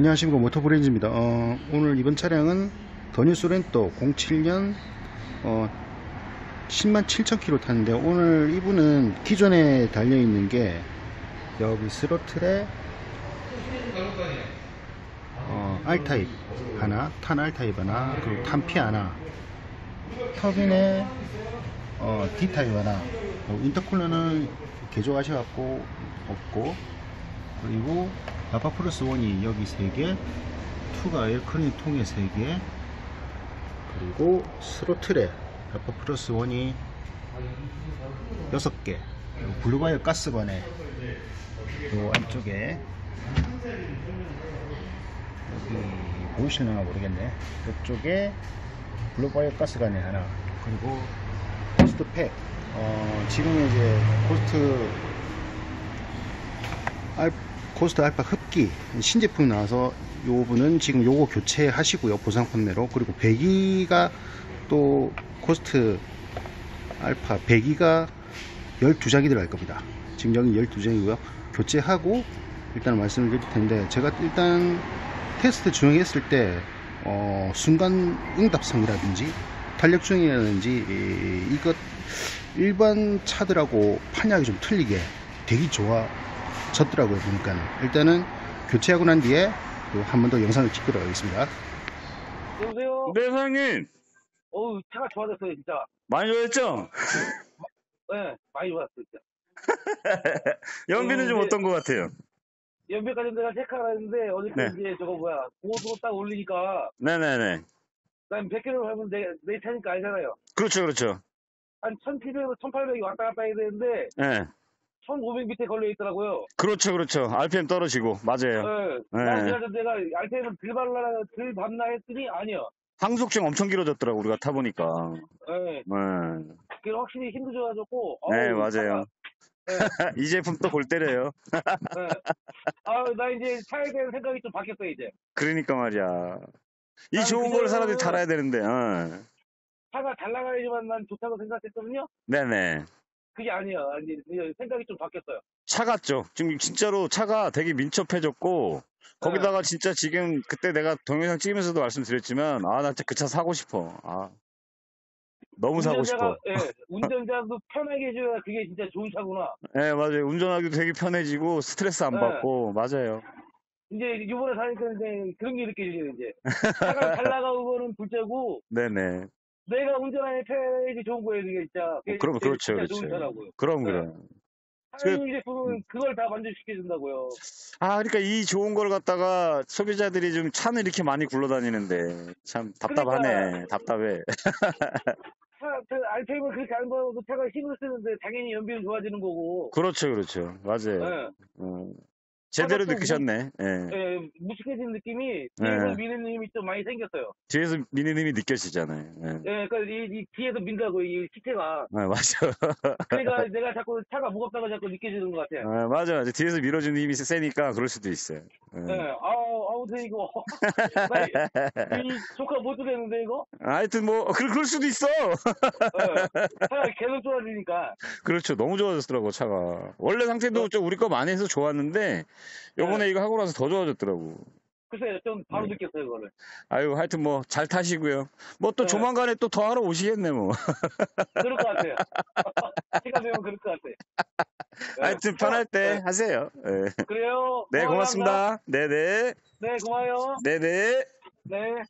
안녕하십니까. 모터브레인즈입니다. 어, 오늘 이번 차량은 더뉴 쏘렌토 07년 어, 10만 7천 킬로 탔는데 오늘 이분은 기존에 달려있는 게 여기 스로틀에 어, R타입 하나 탄 R타입 하나 그리고 탄피 하나 터빈에 어, D타입 하나. 어, 인터쿨러는 개조하셔갖고 없고 그리고 라파 플러스 1이 여기 3개 2가 에어클리너 통에 3개 그리고 스로틀에 라파 플러스 1이 6개. 그리고 blow-by 가스관에 요 안쪽에 여기 보이시려나 모르겠네. 이쪽에 blow-by 가스관에 하나. 그리고 코스트 팩. 어, 지금 이제 코스트 알, 코스트 알파 흡기 신제품 나와서 요 분은 지금 요거 교체하시고요 보상 판매로. 그리고 배기가 또 코스트 알파 배기가 12장이 들어갈 겁니다. 지금 여기 12장이고요. 교체하고 일단 말씀을 드릴 텐데 제가 일단 테스트 진행했을 때 어, 순간 응답성이라든지 탄력 중이라든지 이, 이것 일반 차들하고 판약이 좀 틀리게 되게 좋아 졌더라고요 보니까 일단은 교체하고 난 뒤에 한번 더 영상을 찍도록 하겠습니다 여보세요? 네, 사장님. 어우, 차가 좋아졌어요, 진짜. 많이 좋아했죠? 네, 많이 좋았어요, 진짜. 연비는 좀 네. 어떤 것 같아요? 연비까지 내가 체크하라 했는데, 어저께 네. 이제 저거 뭐야, 고속도로 딱 올리니까, 네네네. 난 100km 하면 내, 내 차니까 알잖아요. 그렇죠, 그렇죠. 한 1700에서 1800이 왔다 갔다 해야 되는데, 네. 1500 밑에 걸려 있더라고요. 그렇죠, 그렇죠. RPM 떨어지고, 맞아요. 네. 네. 난 그래서 내가 RPM은 들 발라, 들 밟나 했더니, 아니요. 항속증 엄청 길어졌더라고, 우리가 타보니까. 네. 네. 그게 확실히 힘도 좋아졌고, 네, 맞아요. 차가, 이 제품 또 골 때려요. 네. 아, 나 이제 차에 대한 생각이 좀 바뀌었어, 이제. 그러니까 말이야. 이난 좋은 걸 사람들이 달아야 되는데, 어. 차가 잘 나가야지만 난 좋다고 생각했거든요? 네네. 그게 아니야. 아니, 생각이 좀 바뀌었어요. 차 같죠? 지금 진짜로 차가 되게 민첩해졌고, 거기다가 진짜 지금 그때 내가 동영상 찍으면서도 말씀드렸지만, 아, 나 진짜 그 차 사고 싶어. 아. 너무 사고 싶어. 운전자가, 예, 운전자도 편하게 해줘야 그게 진짜 좋은 차구나. 네, 맞아요. 운전하기도 되게 편해지고 스트레스 안 네. 받고 맞아요. 이제 이번에 사니까 이제 그런 게 느껴지죠, 이제. 차가 잘 나가는 거는 둘째고, 네네. 내가 운전하는 편하게 좋은 거예요, 이게 진짜. 그게 그럼 그렇죠, 진짜 그렇죠. 차라고요. 그럼 네. 그래. 하나님 제품은 그걸 다 만족시켜준다고요. 아, 그러니까 이 좋은 걸 갖다가 소비자들이 좀 차는 이렇게 많이 굴러다니는데 참 답답하네. 그러니까. 답답해. 차, 그 RPM을 그렇게 안 받아도 차가 힘을 쓰는데 당연히 연비는 좋아지는 거고. 그렇죠, 그렇죠. 맞아요. 예. 어. 제대로 느끼셨네. 예. 예, 무식해진 느낌이 네. 뒤에서 미는 힘이 좀 많이 생겼어요. 뒤에서 미니님이 느껴지잖아요. 예. 예, 그러니까 이, 이 뒤에서 민다고 이 시체가. 아, 맞아. 그러니까 내가 자꾸 차가 무겁다고 자꾸 느껴지는 것 같아 요. 아, 맞아, 맞아. 뒤에서 밀어주는 힘이 세니까 그럴 수도 있어요. 예. 예, 아우, 아무튼 이거. 나 이, 이 조카 못 주겠는데 이거? 하여튼 뭐, 그, 그럴 수도 있어. 예, 차가 계속 좋아지니까. 그렇죠. 너무 좋아졌더라고, 차가. 원래 상태도 좀 우리 거 많이 해서 좋았는데, 요번에 네. 이거 하고 나서 더 좋아졌더라고. 글쎄요, 좀 바로 네. 느꼈어요, 그거를. 아유, 하여튼 뭐, 잘 타시고요. 뭐 또 네. 조만간에 또 더 하러 오시겠네, 뭐. 그럴 것 같아요. 시간 되면 그럴 것 같아요. 예. 하여튼 편할 때 네. 하세요. 예. 그래요. 네, 고맙습니다. 고맙습니다. 네네. 네, 고마워요. 네네. 네.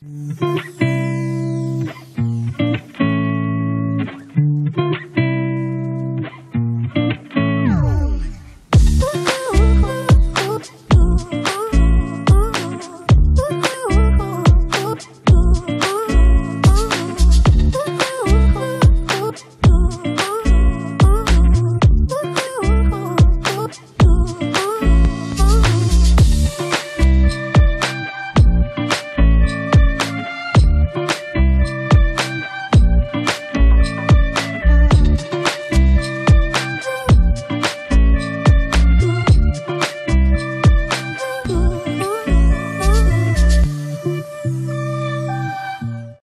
Mm-hmm.